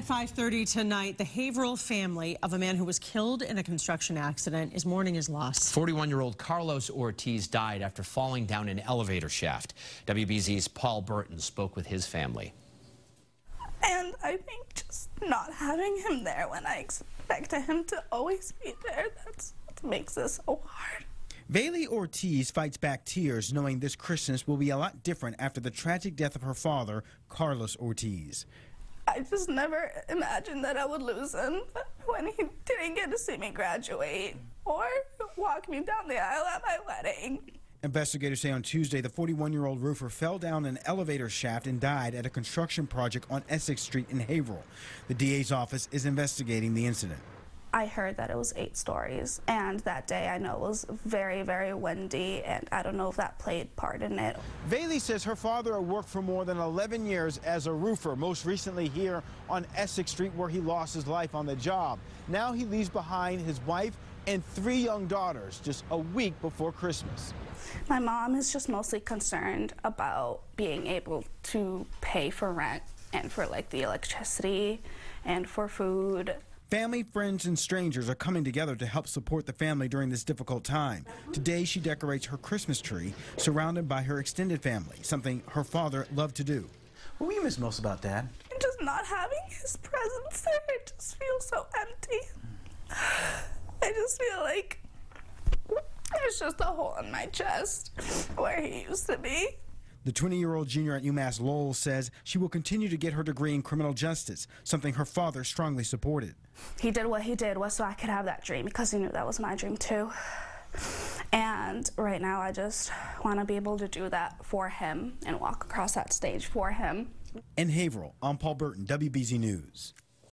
At 5:30 tonight, the Haverhill family of a man who was killed in a construction accident is mourning his loss. 41-year-old Carlos Ortiz died after falling down an elevator shaft. WBZ's Paul Burton spoke with his family. And I think just not having him there when I expected him to always be there, that's what makes this so hard. Vaylee Ortiz fights back tears knowing this Christmas will be a lot different after the tragic death of her father, Carlos Ortiz. I just never imagined that I would lose him when he didn't get to see me graduate or walk me down the aisle at my wedding. Investigators say on Tuesday the 41 year old roofer fell down an elevator shaft and died at a construction project on Essex Street in Haverhill. The DA's office is investigating the incident. I heard that it was eight stories, and that day I know it was very, very windy, and I don't know if that played part in it. Vaylee says her father worked for more than 11 years as a roofer, most recently here on Essex Street, where he lost his life on the job. Now he leaves behind his wife and three young daughters just a week before Christmas. My mom is just mostly concerned about being able to pay for rent and for like the electricity and for food Family, friends, and strangers are coming together to help support the family during this difficult time. Today, she decorates her Christmas tree surrounded by her extended family, something her father loved to do. What do you miss most about Dad? Just not having his presence there. It just feels so empty. I just feel like there's just a hole in my chest where he used to be. The 20 year old junior at UMass Lowell says she will continue to get her degree in criminal justice, something her father strongly supported. He did what he did was so I could have that dream because he knew that was my dream too. And right now, I just want to be able to do that for him and walk across that stage for him. In Haverhill, I'm Paul Burton, WBZ News.